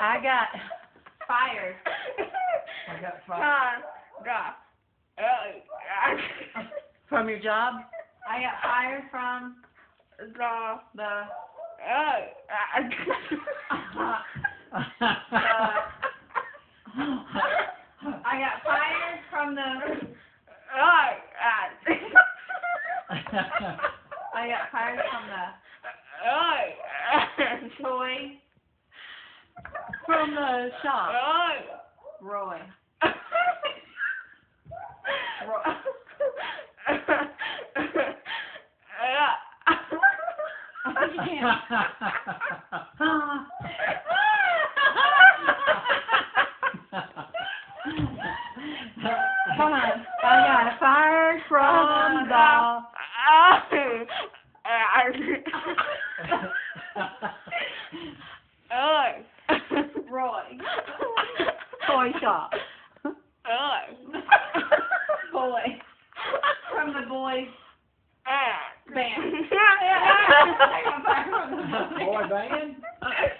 I got fired. I got five. From your job? I got fired from the I got fired from the I got fired from the toy from the shop. Roy. Come on. I got fired from the Roy toy shop. Boy. From the boys band. I got fired from the Boy band?